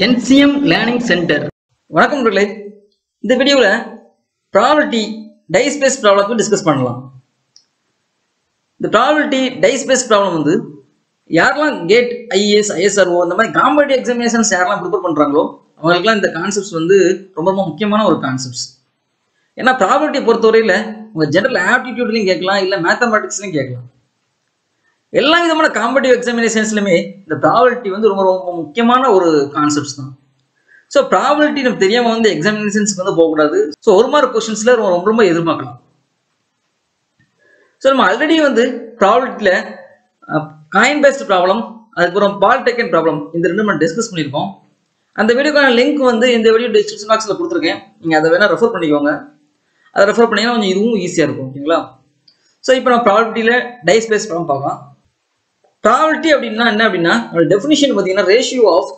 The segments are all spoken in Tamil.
NCM learning centre. வணக்கம் நண்பர்களே. இந்த வீடியோவில் ப்ராபர்ட்டி டைஸ்பேஸ் ப்ராப்ளத்தை டிஸ்கஸ் பண்ணலாம். இந்த ப்ராபர்ட்டி டைஸ்பேஸ் ப்ராப்ளம் வந்து யாரெல்லாம் கேட் ஐஏஎஸ் ஐஎஸ்ஆர்ஓ இந்த மாதிரி காம்படிட்டிவ் எக்ஸாமினேஷன்ஸ் யாரெல்லாம் ப்ரிப்பேர் பண்ணுறாங்களோ அவங்களுக்குலாம் இந்த கான்செப்ட்ஸ் வந்து ரொம்ப ரொம்ப முக்கியமான ஒரு கான்செப்ட்ஸ் ஏன்னா ப்ராபர்ட்டியை பொறுத்தவரையில் உங்கள் ஜென்ரல் ஆப்டிடியூட்லையும் கேட்கலாம் இல்லை மேத்தமெட்டிக்ஸ்லையும் கேட்கலாம். எல்லா விதமான காம்படிவ் எக்ஸாமினேஷன்ஸ்லையுமே இந்த ப்ராபபிலிட்டி வந்து ரொம்ப ரொம்ப முக்கியமான ஒரு கான்செப்ட்ஸ் தான். ஸோ ப்ராபபிலிட்டி நம்ம தெரியாமல் வந்து எக்ஸாமினேஷன்ஸ்க்கு வந்து போகக்கூடாது. ஸோ ஒரு மார்க் கொஷின்ஸில் ரொம்ப ரொம்ப ரொம்ப எதிர்பார்க்கலாம். ஸோ நம்ம ஆல்ரெடி வந்து ப்ராபபிலிட்டியில் காயின் பேஸ்ட் ப்ராப்ளம் அதுக்கப்புறம் பால் டெக்கன் ப்ராப்ளம் இந்த ரெண்டு நம்ம டிஸ்கஸ் பண்ணியிருக்கோம். அந்த வீடியோக்கான லிங்க் வந்து இந்த வீடியோ டிஸ்கிரிப்ஷன் பாக்ஸில் கொடுத்துருக்கேன். நீங்கள் அதை வேணால் ரெஃபர் பண்ணிக்கோங்க. அதை ரெஃபர் பண்ணீங்கன்னா கொஞ்சம் இதுவும் ஈஸியாக இருக்கும் ஓகேங்களா ஸோ இப்போ நம்ம ப்ராபர்ட்டியில் டைஸ் பேஸ் ப்ராப்ளம் பார்க்கலாம். ப்ராபபிலிட்டி அப்படின்னா என்ன அப்படின்னா டெஃபினிஷன் பார்த்தீங்கன்னா ratio of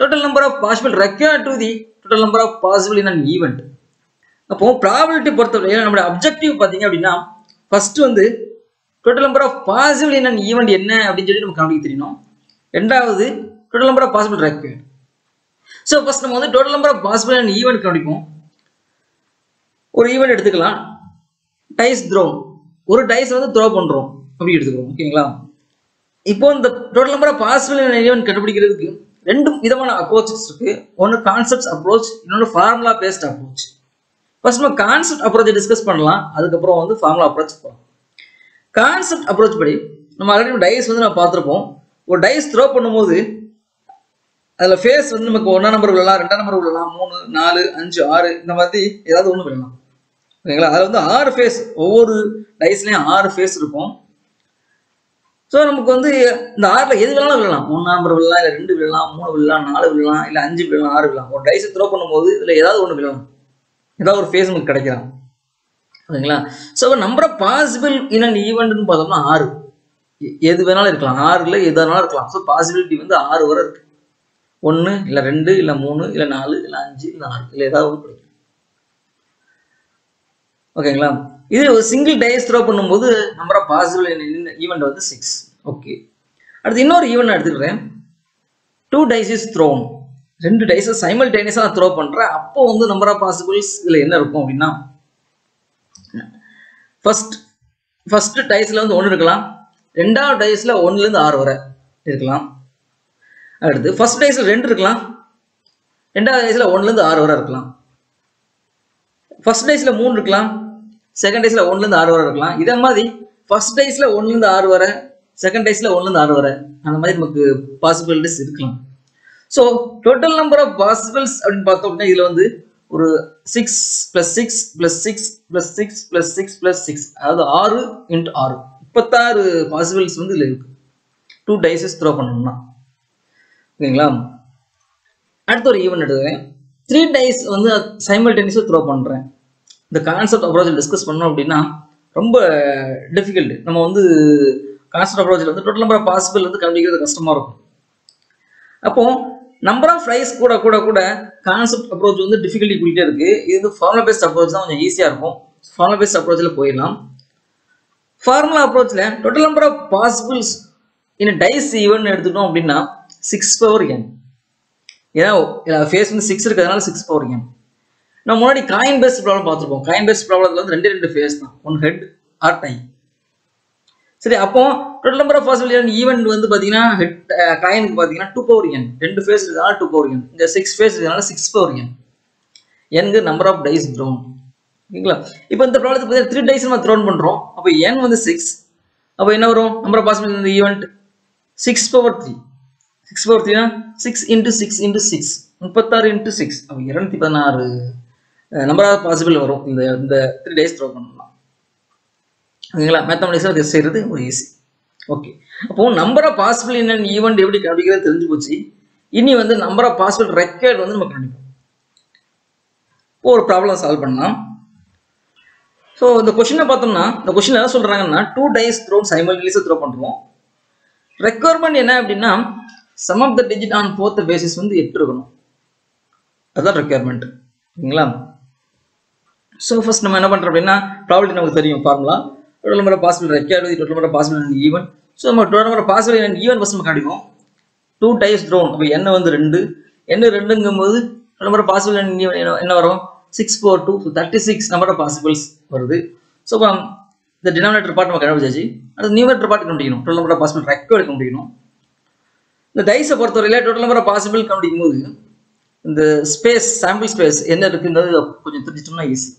total number of possible required to the total number of possible in an event அப்போ ப்ராபபிலிட்டி பொறுத்தவரை நம்மளோட அப்ஜெக்டிவ் பார்த்தீங்க அப்படின்னா ஃபர்ஸ்ட் வந்து total number of possible in an event என்ன அப்படின்னு சொல்லி நமக்கு கண்டுபிடிக்க தெரியணும் ரெண்டாவது total number of possible required so first நம்ம வந்து total number of possible in event கண்டுபிடிப்போம். ஒரு ஈவெண்ட் எடுத்துக்கலாம். டைஸ் த்ரோ ஒரு டைஸ் வந்து த்ரோ பண்ணுறோம் அப்படி எடுத்துக்கிறோம். ஓகேங்களா? இப்போ இந்த total number of possible event கண்டுபிடிக்கிறதுக்கு ரெண்டு விதமான அப்ரோச்சஸ் இருக்கு. ஒன்று கான்செப்ட் அப்ரோச் இன்னொன்று ஃபார்முலா பேஸ்ட் அப்ரோச் ஃபர்ஸ்ட் நம்ம கான்செப்ட் அப்ரோச்சை டிஸ்கஸ் பண்ணலாம். அதுக்கப்புறம் வந்து ஃபார்முலா அப்ரோச் போகலாம் கான்செப்ட் அப்ரோச் படி நம்ம ஆல்ரெடி டைஸ் வந்து நம்ம பார்த்துருப்போம். ஒரு டைஸ் த்ரோ பண்ணும்போது அதில் ஃபேஸ் வந்து நமக்கு ஒன்றாம் நம்பர் விழலாம் ரெண்டாம் நம்பர் விழலாம் மூணு நாலு அஞ்சு ஆறு இந்த மாதிரி ஏதாவது ஒன்று விழலாம் ஓகேங்களா? அதில் வந்து ஆறு ஃபேஸ் ஒவ்வொரு டைஸ்லேயும் ஆறு ஃபேஸ் இருக்கும். ஸோ நமக்கு வந்து இந்த ஆறில் எது வேணாலும் விழலாம் மூணு நம்பர் விழலாம் இல்லை ரெண்டு விழலாம் மூணு விழலாம் நாலு விழலாம் இல்லை அஞ்சு விழலாம் ஆறு விழலாம் ஒரு டைஸை த்ரோ பண்ணும்போது இதில் ஏதாவது ஒன்று விழலாம் ஏதாவது ஒரு ஃபேஸ் நமக்கு கிடைக்கலாம். ஓகேங்களா so number of possible in and ஈவெண்ட்னு பார்த்தோம்னா ஆறு. எ- எது வேணாலும் இருக்கலாம். ஆறுல எது வேணாலும் இருக்கலாம். ஸோ பாசிபிலிட்டி வந்து ஆறு வரை இருக்கு. ஒன்று இல்லை ரெண்டு இல்லை மூணு இல்லை நாலு இல்லை அஞ்சு இல்லை ஆறு. இல்லை ஏதாவது ஒன்று கிடைக்கும். ஓகேங்களா? இது ஒரு சிங்கிள் டைஸ் த்ரோ பண்ணும்போது நம்பர் ஆஃப் பாசிபிள் ஈவெண்ட் வந்து சிக்ஸ் ஓகே அடுத்து இன்னொரு ஈவெண்ட் எடுத்துக்கிறேன். டூ டைஸ் இஸ் த்ரோன் ரெண்டு டைஸை சைமல்டேனியஸாக நான் த்ரோ பண்ணுறேன் அப்போ வந்து நம்பர் ஆஃப் பாசிபிள்ஸ் இதில் என்ன இருக்கும் அப்படின்னா ஃபர்ஸ்ட் ஃபர்ஸ்ட் டைஸில் வந்து ஒன்று இருக்கலாம். ரெண்டாவது டைஸில் ஒன்றுலேருந்து ஆறு வரை இருக்கலாம். அடுத்து ஃபர்ஸ்ட் டைஸில் ரெண்டு இருக்கலாம். ரெண்டாவது டைஸில் ஒன்றுலேருந்து ஆறு வரை இருக்கலாம். ஃபர்ஸ்ட் டைஸில் மூணு இருக்கலாம். செகண்ட் டேஸில் ஒன்றுலேருந்து ஆறு வரை இருக்கலாம். இதே மாதிரி ஃபர்ஸ்ட் டைஸில் ஒன்றுலேருந்து ஆறு வரை செகண்ட் டைஸில் ஒன்றுலேருந்து ஆறு வரை அந்த மாதிரி நமக்கு பாசிபிலிட்டிஸ் இருக்கலாம். So total number of possibles அப்படின்னு பார்த்தோம் அப்படின்னா இதில் வந்து ஒரு six plus six plus six plus six plus six plus six அதாவது ஆறு இன்ட்டு ஆறு. முப்பத்தாறு பாசிபிள்ஸ் வந்து இதில் இருக்கு. டூ டைஸஸ் த்ரோ பண்ணணும்னா. ஓகேங்களா? அடுத்த ஒரு ஈவெண்ட் எடுக்கிறேன் த்ரீ டைஸ் வந்து சைமல்டேனியஸாக த்ரோ பண்ணுறேன் இந்த கான்செப்ட் அப்ரோச்சில் டிஸ்கஸ் பண்ணோம் அப்படின்னா ரொம்ப டிஃபிகல்ட் நம்ம வந்து கான்செப்ட் அப்ரோச்சில் வந்து டோட்டல் நம்பர் ஆஃப் பாசிபிள் வந்து கண்டுபிடிக்கிறது கஷ்டமாக இருக்கும். அப்போ நம்பர் ஆஃப் ஃப்ரைஸ் கூட கூட கூட கான்செப்ட் அப்ரோச் வந்து டிஃபிகல்ட்டி கூட்டிகிட்டே இருக்கு. இது வந்து ஃபார்முலா பேஸ்ட் அப்ரோச் தான் கொஞ்சம் ஈஸியாக இருக்கும். ஃபார்முலா பேஸ்ட் அப்ரோச்சில் போயிடலாம். Formula அப்ரோச்சில் total number of possibles in dice event எடுத்துட்டோம் அப்படின்னா சிக்ஸ் பவர் என் ஏன்னா ஃபேஸ் வந்து சிக்ஸ் இருக்கிறதுனால சிக்ஸ் பவர் என் நம்ம முன்னாடி காயின் பேஸ்ட் ப்ராப்ளம் பார்த்துருப்போம். காயின் பேஸ்ட் ப்ராப்ளத்தில் வந்து ரெண்டு ரெண்டு ஃபேஸ் தான். ஒன் ஹெட் ஆர் டை சரி அப்போ total number of possible event வந்து பார்த்தீங்கன்னா ஹெட் காயினுக்கு பார்த்தீங்கன்னா டூ பவர் என் ரெண்டு ஃபேஸ் இருக்கிறதுனால டூ பவர் என் இங்கே சிக்ஸ் ஃபேஸ் இருக்கிறதுனால சிக்ஸ் பவர் என் என்கு நம்பர் ஆஃப் டைஸ் த்ரோன் ஓகேங்களா? இப்போ இந்த ப்ராப்ளத்தை பார்த்தீங்கன்னா த்ரீ டைஸ் நம்ம த்ரோன் பண்ணுறோம் அப்போ என் வந்து சிக்ஸ் அப்போ என்ன வரும்? நம்பர் ஆஃப் பாசிபிள் இந்த event six power three six power த்ரீனா six into six into six முப்பத்தாறு இன்ட்டு சிக்ஸ் அப்போ இரநூத்தி பதினாறு. நம்பர் ஆஃப் பாசிபிள் வரும். இந்த இந்த த்ரீ டேஸ் த்ரோ பண்ணலாம். ஓகேங்களா மேத்தமெட்டிக்ஸில் அது செய்கிறது ஒரு ஈஸி ஓகே அப்போ நம்பர் ஆஃப் பாசிபிள் என்னென்ன ஈவெண்ட் எப்படி கண்டுபிடிக்கிறது தெரிஞ்சு போச்சு. இனி வந்து நம்பர் ஆஃப் பாசிபிள் ரெக்கார்ட் வந்து நம்ம கண்டுபிடிப்போம் இப்போ ஒரு ப்ராப்ளம் சால்வ் பண்ணலாம். ஸோ இந்த கொஷினை பார்த்தோம்னா இந்த கொஷின் என்ன சொல்கிறாங்கன்னா டூ டைஸ் த்ரோ சைமல்டேனியஸாக த்ரோ பண்ணுறோம் ரெக்குவயர்மெண்ட் என்ன அப்படின்னா sum of the digit on both faces வந்து எட்டு இருக்கணும். அதுதான் ரெக்குயர்மெண்ட் ஓகேங்களா ஸோ ஃபஸ்ட் நம்ம என்ன பண்ணுறோம் அப்படின்னா ப்ராபிலிட்டி நமக்கு தெரியும் formula total number possible required total number possible event so நம்ம total number possible event first நம்ம கண்டுக்கும் டூ டைஸ் த்ரோன் அப்போ என்ன வந்து ரெண்டு. என்ன ரெண்டுங்கும் போது நம்பர் பாசிபிள் என்ன வரும்? Six four two thirty six number of possibles வருது. ஸோ இப்போ இந்த டினாமினேட்டர் பார்ட் நம்ம கண்டுபிடிச்சாச்சு. அது நியூமரேட்டர் பார்ட் கண்டுபிடிக்கணும். Total number of possible required கண்டுபிடிக்கணும். இந்த டைஸை பொறுத்தவரையில் டோட்டல் நம்பர் ஆஃப் பாசிபிள் கண்டுபிடிக்கும் போது இந்த ஸ்பேஸ் சாம்பிள் ஸ்பேஸ் என்ன இருக்குங்கிறது கொஞ்சம் தெரிஞ்சிட்டோம்னா ஈஸி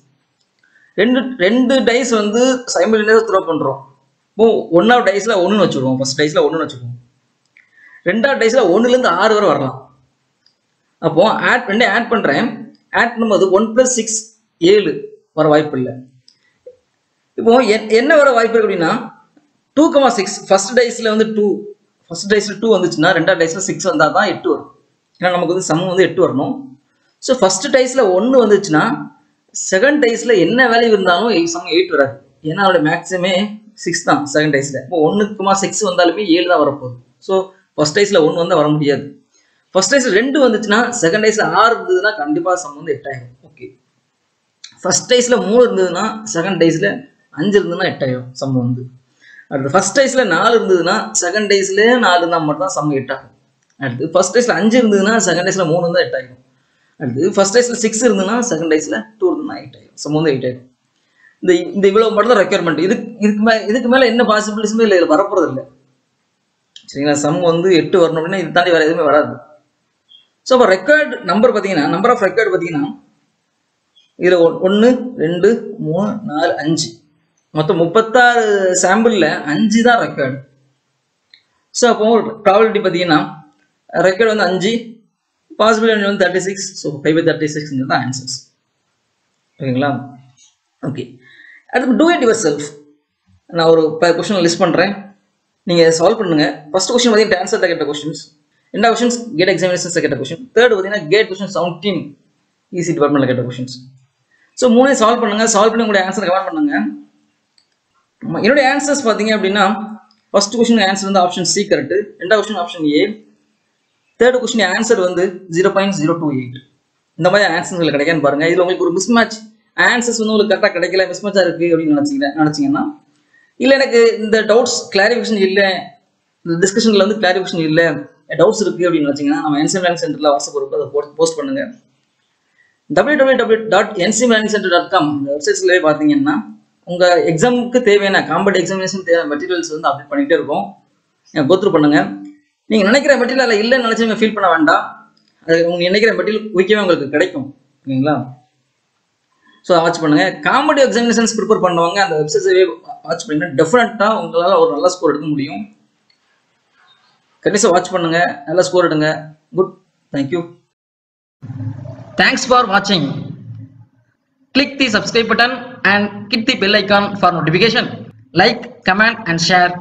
ரெண்டு ரெண்டு டைஸ் வந்து சைமிளியஸாக த்ரோ பண்ணுறோம் இப்போ ஒன்றாவது டைஸில் ஒன்றுன்னு வச்சுருவோம் ஃபஸ்ட் டைஸில் ஒன்றுன்னு வச்சுருவோம் ரெண்டாவது டைஸில் ஒன்றுலேருந்து ஆறு வரை வரலாம். அப்போ ஆட் ரெண்டே ஆட் பண்ணுறேன் ஆட் பண்ணும்போது ஒன் ப்ளஸ் சிக்ஸ் ஏழு வர வாய்ப்பு இல்லை. இப்போ என்- என்ன வர வாய்ப்பு இருக்கு அப்படின்னா டூ கமா சிக்ஸ் ஃபர்ஸ்ட் டைஸில் வந்து டூ ஃபர்ஸ்ட் டைஸில் டூ வந்துச்சுன்னா ரெண்டாவது டைஸில் சிக்ஸ் வந்தால் தான் எட்டு வரும். ஏன்னா நமக்கு வந்து சம் வந்து எட்டு வரணும். ஸோ ஃபர்ஸ்ட் டைஸில் ஒன்று வந்துச்சுன்னா செகண்ட் டைஸில் என்ன வேல்யூ இருந்தாலும் சம் எயிட் வராது ஏன்னா அதோட மேக்ஸிமே சிக்ஸ் தான் செகண்ட் டைஸில் இப்போ ஒன்றுக்குமா சிக்ஸ் வந்தாலுமே ஏழு தான் வரப்போகுது ஸோ ஃபர்ஸ்ட் டைஸில் ஒன்று வந்தால் வர முடியாது ஃபர்ஸ்ட் டைஸில் ரெண்டு வந்துச்சுன்னா செகண்ட் டைஸில் ஆறு இருந்ததுன்னா கண்டிப்பாக சம் வந்து எட்டாயிரம் ஓகே ஃபர்ஸ்ட் டைஸில் மூணு இருந்ததுன்னா செகண்ட் டைஸில் அஞ்சு இருந்ததுன்னா எட்டாயிரம் சம் வந்து அடுத்து ஃபர்ஸ்ட் டைஸில் நாலு இருந்ததுன்னா செகண்ட் டேஸில் நாலு இருந்தால் மட்டும் தான் சம் எட்டாகும் அடுத்து ஃபர்ஸ்ட் டைஸ்ல அஞ்சு இருந்ததுன்னா செகண்ட் டேஸில் மூணு இருந்தால் எட்டாயிரம் அடுத்து ஃபர்ஸ்ட் டேஸில் சிக்ஸ் இருந்ததுன்னா செகண்ட் டேஸில் டூ இருந்ததுன்னா ஆகிடும் சம் வந்து எட்டாயிரம் இந்த இந்த இவ்வளோ மட்டும் தான் ரெக்யர்மெண்ட் இதுக்கு இதுக்கு மேலே இதுக்கு மேலே என்ன பாசிபிலிட்டிஸுமே இல்லை இதில் வரப்போகிறது இல்லை. சரிங்களா? சம் வந்து எட்டு வரணும் அப்படின்னா இது தாண்டி வேறு எதுவுமே வராது. ஸோ அப்போ ரெக்கார்டு நம்பர் பார்த்தீங்கன்னா நம்பர் ஆஃப் ரெக்கார்டு பார்த்தீங்கன்னா இதில் ஒன்று ரெண்டு மூணு நாலு அஞ்சு. மொத்தம் முப்பத்தாறு சாம்பிளில் அஞ்சு தான் ரெக்கார்டு ஸோ அப்போ ப்ராபிலிட்டி பார்த்தீங்கன்னா ரெக்கார்டு வந்து அஞ்சு பாசிபிலிட்டி வந்து thirty six so five by thirty சிக்ஸ்ங்கிறது தான் ஆன்சர்ஸ் ஓகேங்களா? ஓகே அடுத்து டூ இட் யுவர் செல்ஃப் நான் ஒரு கொஷின் லிஸ்ட் பண்ணுறேன் நீங்கள் சால்வ் பண்ணுங்கள் ஃபஸ்ட் கொஸ்டின் பார்த்தீங்கன்னா ஆன்சர் கேட்ட கொஸ்டின்ஸ் ரெண்டா கொஸ்டின்ஸ் கேட் எக்ஸாமினேஷன்ஸ் கேட்ட கொஸ்டின் தேர்ட் பார்த்தீங்கன்னா கேட் கொஸ்டின் செவன்டீன் இசி டிபார்ட்மெண்ட்டில் கேட்ட கொஸ்டின்ஸ் ஸோ மூணே சால்வ் பண்ணுங்க. சால்வ் பண்ணி உங்களுடைய ஆன்சர் கமெண்ட் பண்ணுங்க. என்னுடைய ஆன்சர்ஸ் பார்த்தீங்க அப்படின்னா ஃபர்ஸ்ட் கொஸ்டின் ஆன்சர் வந்து ஆப்ஷன் சி கரெக்ட் ரெண்டாவது question option A third question answer வந்து zero point zero two eight இந்த மாதிரி ஆன்சர் உங்களுக்கு கிடைக்கான்னு பாருங்க. இதில் உங்களுக்கு ஒரு மிஸ் மேட்ச் ஆன்சர்ஸ் வந்து உங்களுக்கு கரெக்டாக கிடைக்கல மிஸ் மேட்சாக இருக்குது அப்படின்னு நினச்சிங்க நினச்சிங்கன்னா. இல்லை எனக்கு இந்த டவுட்ஸ் கிளாரிஃபிகேஷன் இல்லை இந்த டிஸ்கஷனில் வந்து கிளாரிஃபிகேஷன் இல்லை டவுட்ஸ் இருக்குது அப்படின்னு நினச்சிங்கன்னா நம்ம என்சிஎம் லேர்னிங் சென்டரில் வாட்ஸ்அப் குரூப் அதை போஸ்ட் பண்ணுங்க. W W W dot NCM learning centre dot com இந்த வெப்சைட்ஸ்லேயே பார்த்தீங்கன்னா உங்கள் எக்ஸாமுக்கு தேவையான காம்பட் எக்ஸாமினேஷன் தேவையான மெட்டீரியல்ஸ் வந்து அப்டேட் பண்ணிகிட்டே இருக்கும். கோத்ரூ பண்ணுங்க. நீங்கள் நினைக்கிற மெட்டீரியல் அதில் இல்லைன்னு நினச்சி நீங்கள் ஃபீல் பண்ண வேண்டாம். அது உங்கள் நினைக்கிற மெட்டீரியல் குயிக்கவே உங்களுக்கு கிடைக்கும். ஓகேங்களா ஸோ வாட்ச் பண்ணுங்கள் காமெடி எக்ஸாமினேஷன்ஸ் ப்ரிப்பேர் பண்ணுவாங்க. அந்த வெப்சைட்ஸே வாட்ச் பண்ணுங்க. டெஃபினட்டாக உங்களால் ஒரு நல்ல ஸ்கோர் எடுக்க முடியும். கண்டிப்பாக வாட்ச் பண்ணுங்க. நல்ல ஸ்கோர் எடுங்க. Good thank you thanks for வாட்சிங் click the subscribe button and hit the bell icon for notification. Like comment and share.